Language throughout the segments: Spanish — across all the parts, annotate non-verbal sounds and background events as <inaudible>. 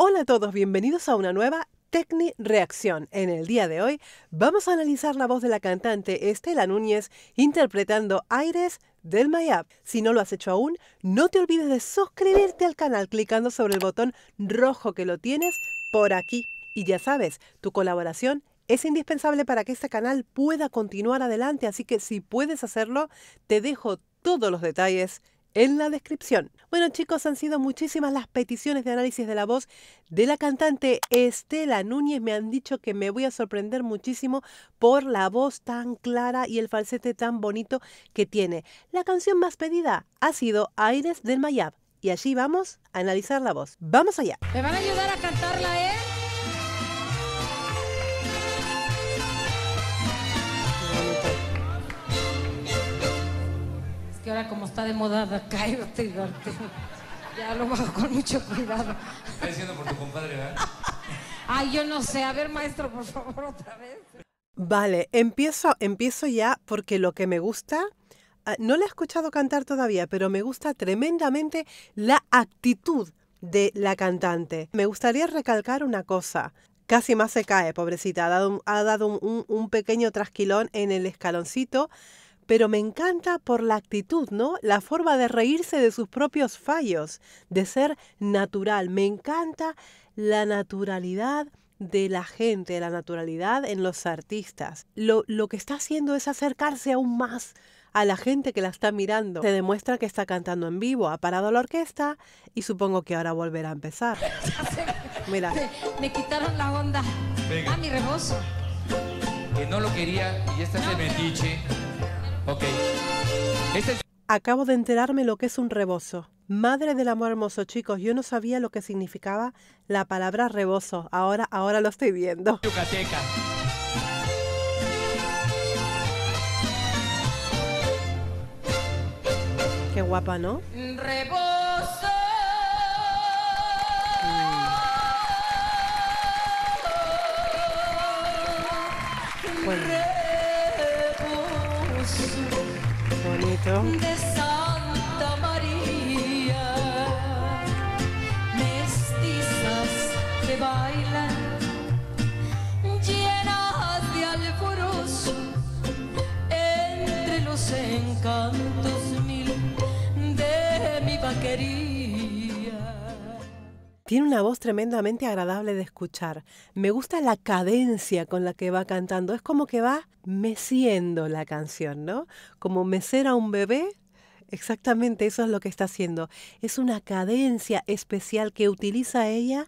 Hola a todos, bienvenidos a una nueva Tecni Reacción. En el día de hoy vamos a analizar la voz de la cantante Estela Núñez interpretando Aires del Mayab. Si no lo has hecho aún, no te olvides de suscribirte al canal clicando sobre el botón rojo que lo tienes por aquí. Y ya sabes, tu colaboración es indispensable para que este canal pueda continuar adelante, así que si puedes hacerlo, te dejo todos los detalles en la descripción. Bueno chicos, han sido muchísimas las peticiones de análisis de la voz de la cantante Estela Núñez. Me han dicho que me voy a sorprender muchísimo por la voz tan clara y el falsete tan bonito que tiene. La canción más pedida ha sido Aires del Mayab. Y allí vamos a analizar la voz. ¡Vamos allá! ¿Me van a ayudar a cantarla, eh? Ahora como está de moda <laughs> acá, ya lo bajo con mucho cuidado. Está diciendo por tu compadre, ¿verdad? <laughs> Ay, yo no sé. A ver, maestro, por favor, otra vez. Vale, empiezo, empiezo ya porque lo que me gusta, ah, no le he escuchado cantar todavía, pero me gusta tremendamente la actitud de la cantante. Me gustaría recalcar una cosa. Casi más se cae, pobrecita. Ha dado, un, ha dado un, un pequeño trasquilón en el escaloncito, pero me encanta por la actitud, ¿no? La forma de reírse de sus propios fallos, de ser natural. Me encanta la naturalidad de la gente, la naturalidad en los artistas. Lo, lo que está haciendo es acercarse aún más a la gente que la está mirando. Se demuestra que está cantando en vivo, ha parado la orquesta y supongo que ahora volverá a empezar. <laughs> Mira. Me, me quitaron la onda. Venga. Ah, mi rebozo. Que no lo quería y esta es de metiche. Ok. Este es Acabo de enterarme lo que es un rebozo. Madre del amor hermoso, chicos, yo no sabía lo que significaba la palabra rebozo. Ahora, ahora lo estoy viendo. yucateca. Qué guapa, ¿no? Rebozo. Bueno, de Santa María. Mestizas que bailan llenas de alborozo entre los encantos mil de mi vaquería. Tiene una voz tremendamente agradable de escuchar. Me gusta la cadencia con la que va cantando. Es como que va meciendo la canción, ¿no? Como mecer a un bebé. Exactamente eso es lo que está haciendo. Es una cadencia especial que utiliza ella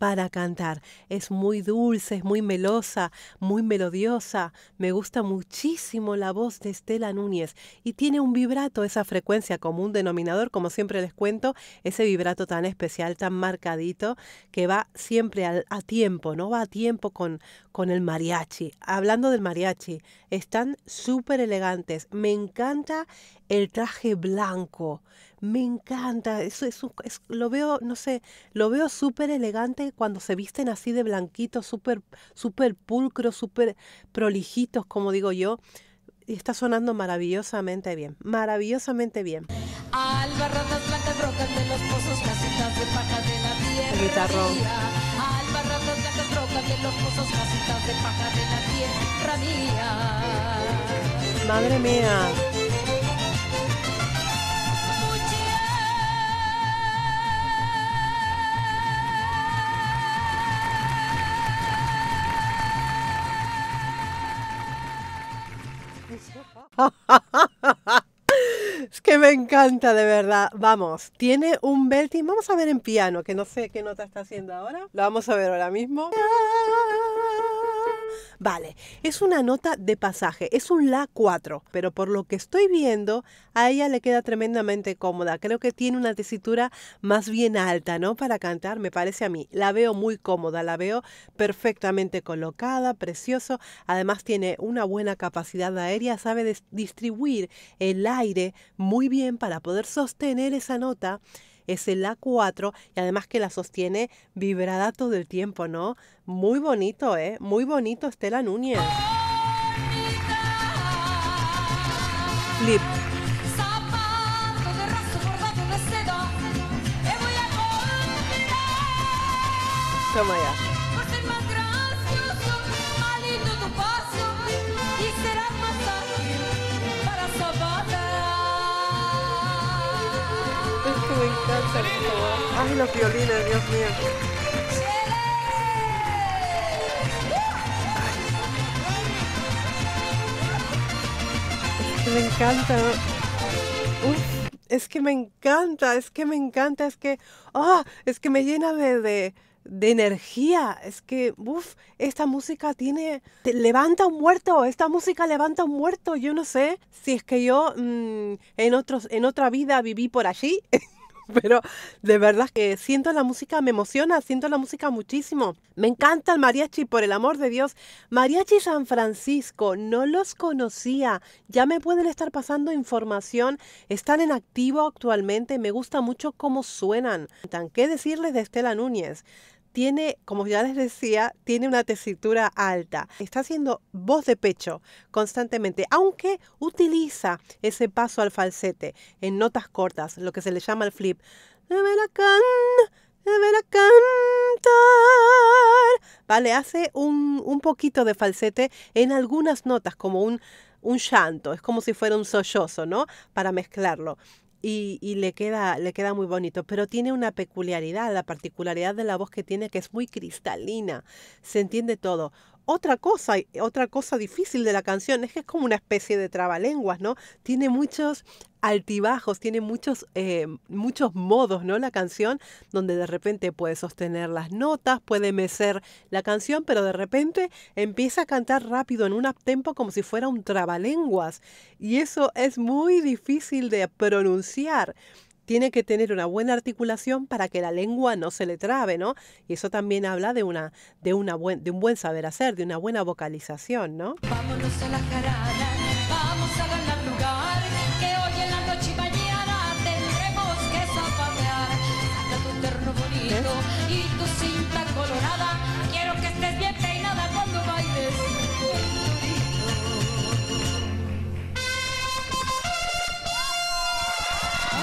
para cantar. Es muy dulce, es muy melosa, muy melodiosa. Me gusta muchísimo la voz de Estela Núñez y tiene un vibrato, esa frecuencia como un denominador, como siempre les cuento, ese vibrato tan especial, tan marcadito, que va siempre a tiempo, ¿no? Va a tiempo con, con el mariachi. Hablando del mariachi, están súper elegantes. Me encanta el traje blanco. Me encanta, eso es, un- es- lo veo, no sé, lo veo súper elegante cuando se visten así de blanquito, súper, súper pulcros, súper prolijitos, como digo yo. Y está sonando maravillosamente bien, maravillosamente bien. Blancas de los pozos, casitas de paja de la tierra. El guitarrón. mía. Albarradas blancas brocas de los pozos, casitas de paja de la tierra mía. Madre mía, encanta de verdad. Vamos, tiene un belting. Vamos a ver en piano, que no sé qué nota está haciendo ahora. Lo vamos a ver ahora mismo. Vale, es una nota de pasaje, es un La 4, pero por lo que estoy viendo, a ella le queda tremendamente cómoda. Creo que tiene una tesitura más bien alta, ¿no? Para cantar, me parece a mí. La veo muy cómoda, la veo perfectamente colocada, precioso. Además tiene una buena capacidad aérea, sabe distribuir el aire muy bien para poder sostener esa nota es el A4 y además que la sostiene vibrada todo el tiempo, ¿no? Muy bonito, ¿eh? Muy bonito Estela Núñez. Flip. Zapato de me encanta. cómo- Ay, los violines, Dios mío. Me encanta. Uf, es que me encanta, es que me encanta, es que, ah, es que me llena de, de, de energía. Es que, uff, esta música tiene, te levanta un muerto, esta música levanta un muerto. Yo no sé si es que yo mm, en otros, en otra vida viví por allí. <laughs> <laughs> Pero de verdad que siento la música, me emociona, siento la música muchísimo. Me encanta el mariachi, por el amor de Dios. Mariachi San Francisco, no los conocía. Ya me pueden estar pasando información. Están en activo actualmente. Me gusta mucho cómo suenan. ¿Qué decirles de Estela Núñez? Tiene, como ya les decía, tiene una tesitura alta. Está haciendo voz de pecho constantemente, aunque utiliza ese paso al falsete en notas cortas, lo que se le llama el flip. Démela can- démela cantar. Vale, hace un, un poquito de falsete en algunas notas, como un, un llanto, es como si fuera un sollozo, ¿no? Para mezclarlo y, le, queda, le queda muy bonito, pero tiene una peculiaridad, la particularidad de la voz que tiene que es muy cristalina, se entiende todo. Otra cosa, otra cosa difícil de la canción es que es como una especie de trabalenguas, ¿no? Tiene muchos altibajos, tiene muchos, eh, muchos modos, ¿no? La canción, donde de repente puede sostener las notas, puede mecer la canción, pero de repente empieza a cantar rápido en un uptempo como si fuera un trabalenguas. Y eso es muy difícil de pronunciar tiene que tener una buena articulación para que la lengua no se le trabe, ¿no? Y eso también habla de una, de una buen, de un buen saber hacer, de una buena vocalización, ¿no? Vámonos a la vamos a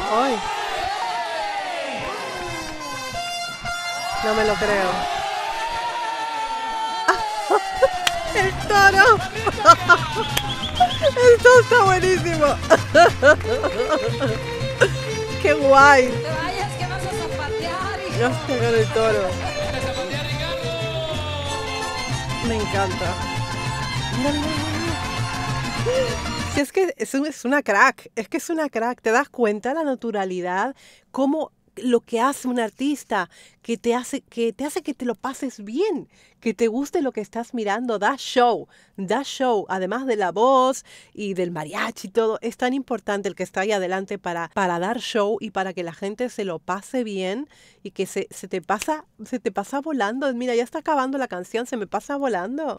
¡Ay! No me lo creo. <laughs> ¡El toro! <laughs> Esto está buenísimo. <laughs> ¡Qué guay! Te vayas que vas a zapatear y No estoy con el toro. Me encanta. Es que es una crack, es que es una crack. ¿Te das cuenta la naturalidad? Cómo lo que hace un artista, que te hace que te hace que te lo pases bien, que te guste lo que estás mirando, da show, da show, además de la voz y del mariachi y todo, es tan importante el que está ahí adelante para, para dar show y para que la gente se lo pase bien y que se, se te pasa, se te pasa volando. Mira, ya está acabando la canción, se me pasa volando.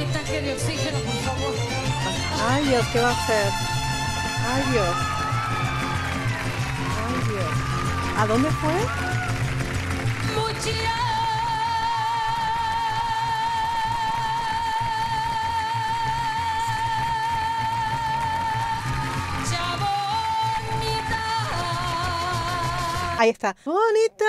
Mi tanque de oxígeno, por favor. Ay Dios, ¿qué va a hacer? Ay Dios. Ay Dios. ¿A dónde fue? Ahí está. Bonita.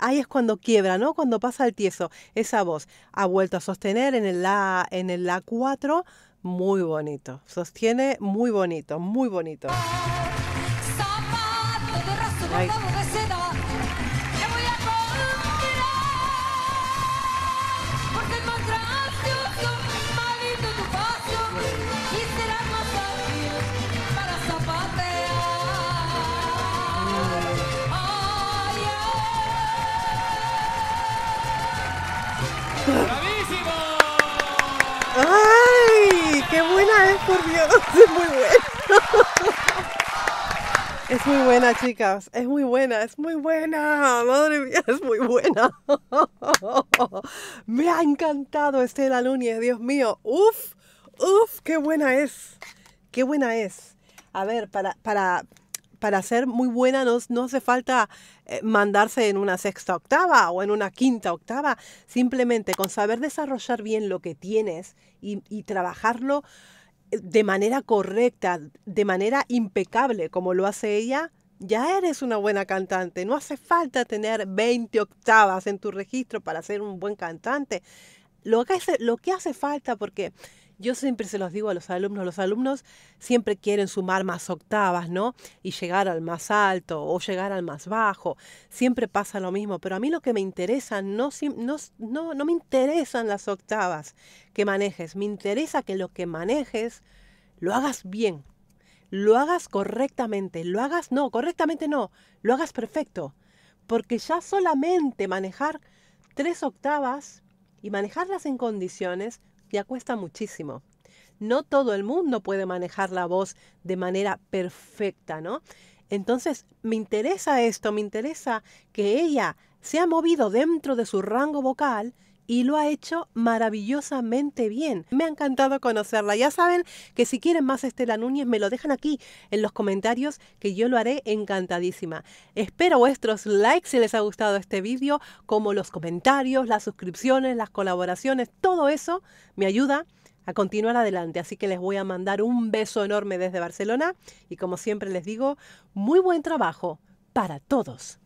Ahí es cuando quiebra, ¿no? Cuando pasa el tieso. Esa voz ha vuelto a sostener en el La, en el La 4. Muy bonito. Sostiene muy bonito, muy bonito. Ay. <laughs> Es muy buena. Es muy buena, chicas. Es muy buena, es muy buena. Madre mía, es muy buena. Me ha encantado Estela Núñez, Dios mío. Uf, uf, qué buena es. Qué buena es. A ver, para, para, para ser muy buena no, no hace falta eh, mandarse en una sexta octava o en una quinta octava. Simplemente con saber desarrollar bien lo que tienes y, trabajarlo de manera correcta, de manera impecable, como lo hace ella, ya eres una buena cantante. No hace falta tener 20 octavas en tu registro para ser un buen cantante. Lo que hace, lo que hace falta, porque yo siempre se los digo a los alumnos, los alumnos siempre quieren sumar más octavas, ¿no? Y llegar al más alto o llegar al más bajo. Siempre pasa lo mismo, pero a mí lo que me interesa, no, no, no, no me interesan las octavas que manejes, me interesa que lo que manejes lo hagas bien, lo hagas correctamente, lo hagas, no, correctamente no, lo hagas perfecto, porque ya solamente manejar tres octavas y manejarlas en condiciones ya cuesta muchísimo. No todo el mundo puede manejar la voz de manera perfecta, ¿no? Entonces, me interesa esto, me interesa que ella se ha movido dentro de su rango vocal y lo ha hecho maravillosamente bien. Me ha encantado conocerla. Ya saben que si quieren más Estela Núñez me lo dejan aquí en los comentarios que yo lo haré encantadísima. Espero vuestros likes si les ha gustado este vídeo, como los comentarios, las suscripciones, las colaboraciones, todo eso me ayuda a continuar adelante. Así que les voy a mandar un beso enorme desde Barcelona y como siempre les digo, muy buen trabajo para todos.